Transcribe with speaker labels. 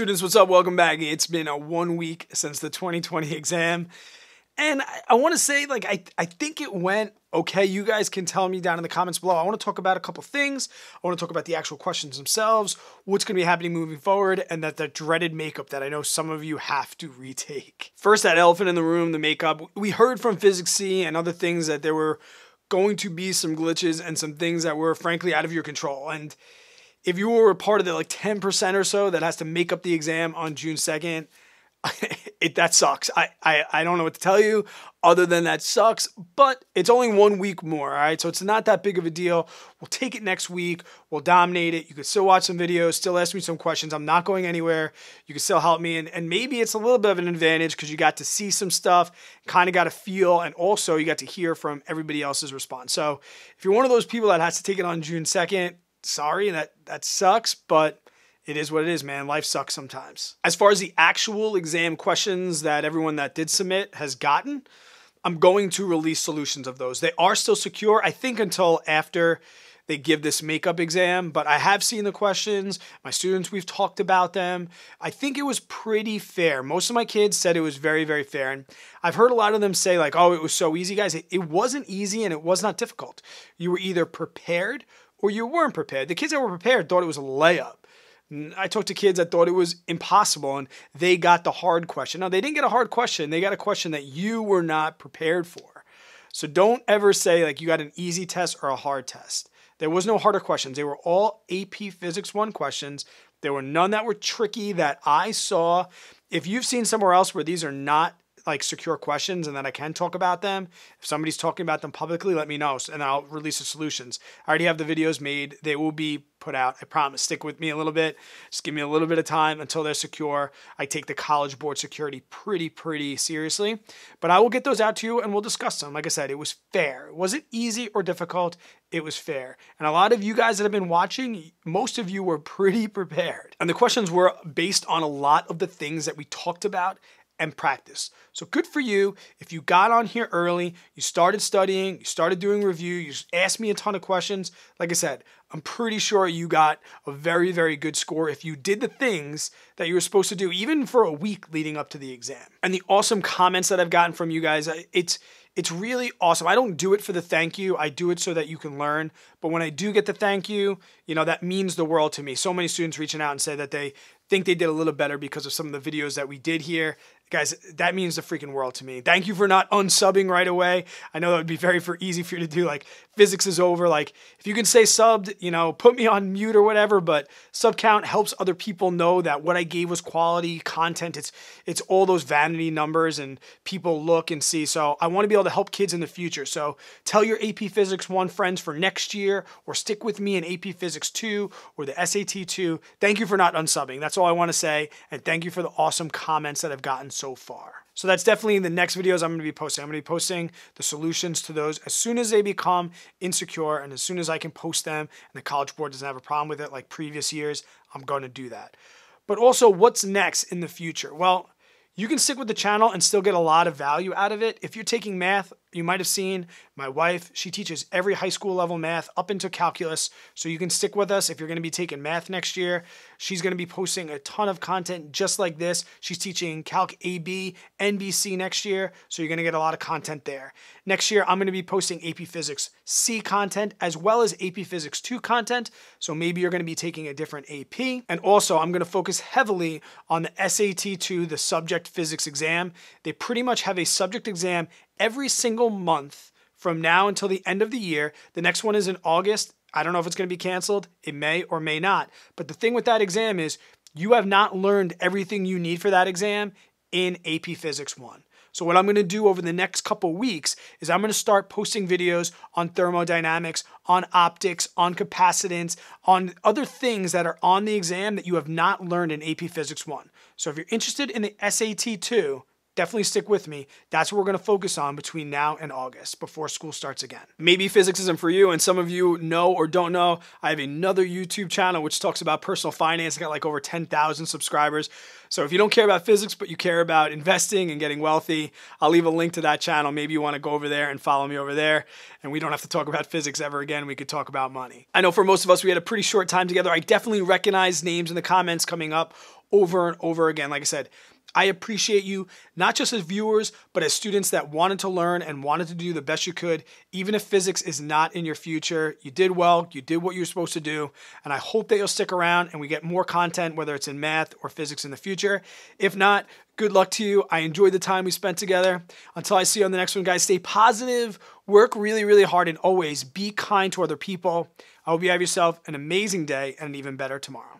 Speaker 1: Students, what's up? Welcome back. It's been a one week since the 2020 exam. And I, I want to say, like, I, I think it went okay. You guys can tell me down in the comments below. I want to talk about a couple things. I want to talk about the actual questions themselves, what's going to be happening moving forward, and that the dreaded makeup that I know some of you have to retake. First, that elephant in the room, the makeup. We heard from Physics C and other things that there were going to be some glitches and some things that were frankly out of your control. And if you were a part of the like 10% or so that has to make up the exam on June 2nd, it that sucks. I, I I don't know what to tell you other than that sucks, but it's only one week more, all right? So it's not that big of a deal. We'll take it next week. We'll dominate it. You can still watch some videos, still ask me some questions. I'm not going anywhere. You can still help me and, and maybe it's a little bit of an advantage because you got to see some stuff, kind of got a feel, and also you got to hear from everybody else's response. So if you're one of those people that has to take it on June 2nd, sorry, that that sucks, but it is what it is, man. Life sucks sometimes. As far as the actual exam questions that everyone that did submit has gotten, I'm going to release solutions of those. They are still secure, I think, until after they give this makeup exam, but I have seen the questions. My students, we've talked about them. I think it was pretty fair. Most of my kids said it was very, very fair. And I've heard a lot of them say, like, oh, it was so easy, guys. It, it wasn't easy and it was not difficult. You were either prepared or you weren't prepared. The kids that were prepared thought it was a layup. I talked to kids that thought it was impossible and they got the hard question. Now, they didn't get a hard question, they got a question that you were not prepared for. So don't ever say like you got an easy test or a hard test. There was no harder questions. They were all AP Physics 1 questions. There were none that were tricky that I saw. If you've seen somewhere else where these are not like secure questions and that I can talk about them. If somebody's talking about them publicly, let me know and I'll release the solutions. I already have the videos made. They will be put out. I promise. Stick with me a little bit. Just give me a little bit of time until they're secure. I take the College Board security pretty, pretty seriously. But I will get those out to you and we'll discuss them. Like I said, it was fair. Was it easy or difficult. It was fair. And a lot of you guys that have been watching, most of you were pretty prepared. And the questions were based on a lot of the things that we talked about and practice. So good for you. If you got on here early, you started studying, you started doing review, you asked me a ton of questions. Like I said, I'm pretty sure you got a very, very good score if you did the things that you were supposed to do, even for a week leading up to the exam. And the awesome comments that I've gotten from you guys, it's it's really awesome. I don't do it for the thank you. I do it so that you can learn. But when I do get the thank you, you know, that means the world to me. So many students reaching out and say that they think they did a little better because of some of the videos that we did here guys, that means the freaking world to me. Thank you for not unsubbing right away. I know that would be very for easy for you to do. Like physics is over. Like if you can say subbed, you know, put me on mute or whatever. But sub count helps other people know that what I gave was quality content. It's it's all those vanity numbers and people look and see. So I want to be able to help kids in the future. So tell your AP Physics one friends for next year, or stick with me in AP Physics two or the SAT two. Thank you for not unsubbing. That's all I want to say, and thank you for the awesome comments that I've gotten so far. So that's definitely the next videos I'm going to be posting. I'm going to be posting the solutions to those as soon as they become insecure and as soon as I can post them and the College Board doesn't have a problem with it like previous years, I'm going to do that. But also, what's next in the future? Well, you can stick with the channel and still get a lot of value out of it. If you're taking math, you might have seen my wife, she teaches every high school level math up into calculus. So you can stick with us if you're going to be taking math next year. She's going to be posting a ton of content just like this. She's teaching Calc AB, and BC next year. So you're going to get a lot of content there. Next year, I'm going to be posting AP Physics C content as well as AP Physics 2 content. So maybe you're going to be taking a different AP. And also, I'm going to focus heavily on the SAT 2, the subject physics exam. They pretty much have a subject exam every single month from now until the end of the year. The next one is in August. I don't know if it's going to be canceled. It may or may not. But the thing with that exam is you have not learned everything you need for that exam in AP Physics 1. So what I'm going to do over the next couple weeks is I'm going to start posting videos on thermodynamics, on optics, on capacitance, on other things that are on the exam that you have not learned in AP Physics 1. So if you're interested in the SAT 2, definitely stick with me. That's what we're going to focus on between now and August before school starts again. Maybe physics isn't for you, and some of you know or don't know, I have another YouTube channel which talks about personal finance. I got like over 10,000 subscribers. So if you don't care about physics, but you care about investing and getting wealthy, I'll leave a link to that channel. Maybe you want to go over there and follow me over there, and we don't have to talk about physics ever again. We could talk about money. I know for most of us, we had a pretty short time together. I definitely recognize names in the comments coming up over and over again. Like I said, I appreciate you, not just as viewers, but as students that wanted to learn and wanted to do the best you could. Even if physics is not in your future, you did well, you did what you were supposed to do, and I hope that you'll stick around and we get more content, whether it's in math or physics in the future. If not, good luck to you. I enjoyed the time we spent together. Until I see you on the next one, guys, stay positive, work really, really hard, and always be kind to other people. I hope you have yourself an amazing day and an even better tomorrow.